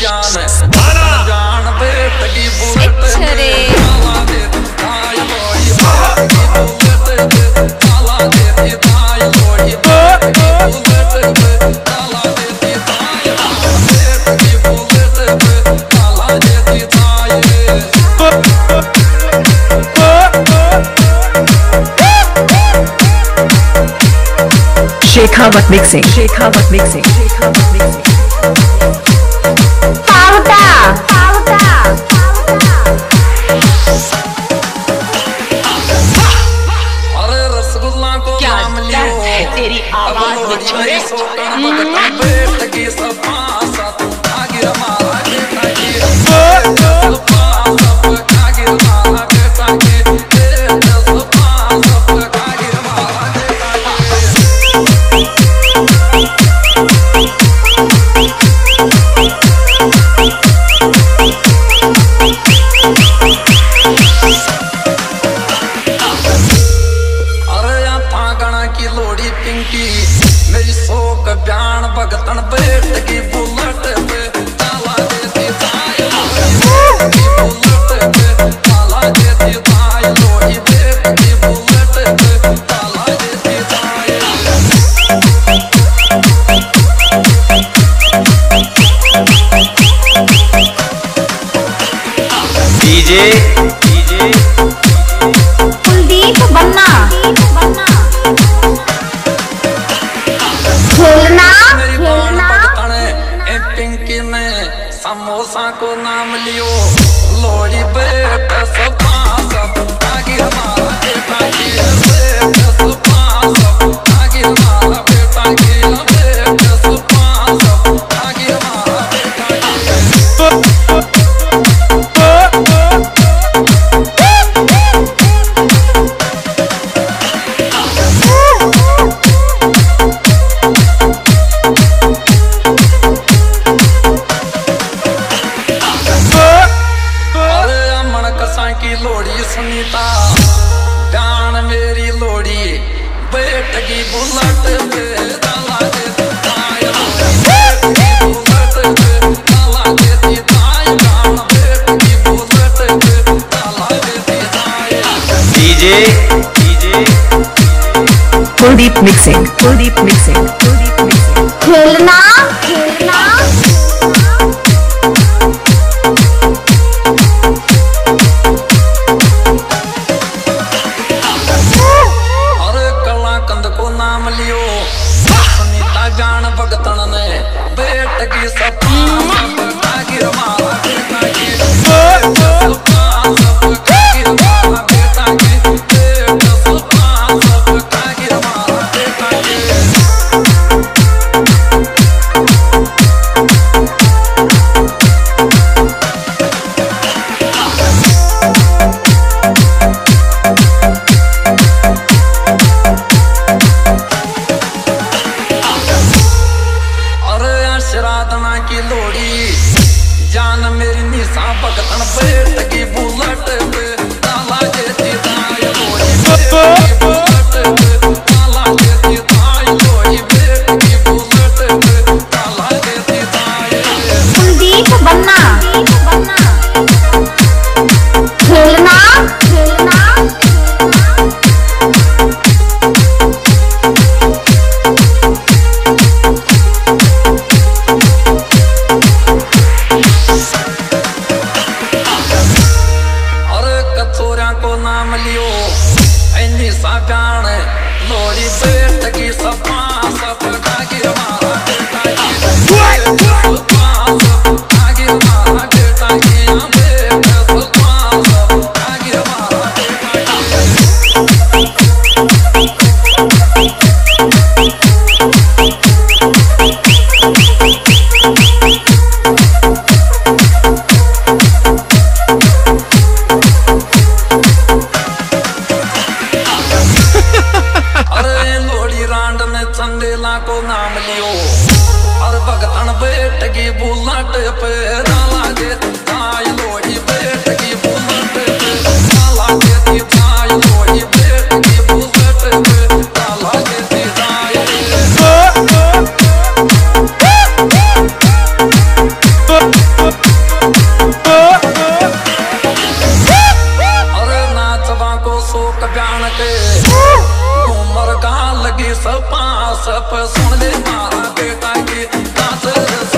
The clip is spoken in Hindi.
जान। जान बेट की बुलेट काला दे ताय लोई बेट की बुलेट काला दे ताय लोई बेट की बुलेट काला दे ताय बेट की बुलेट काला दे ताय Shekhawat mixing Shekhawat mixing Shekhawat mixing को नाम तेरी आवाज़ में छोरे सोटन बगटा के सब पासा डीजे। कुलदीप बन्ना। खेलना पिंकी में समोसा को नाम लियो। लोरी पे सुनीता डाण मेरी लोड़ी बैठ गई bullet Kuldeep mixing Kuldeep mixing Kuldeep mixing खेलना на мерени сам погатан бэр, таки булат бэр, дала дети даю. को नाम लियो। ऐनी लोरी सपा लगी सपा सप सुन ले मारा बेटा की दास।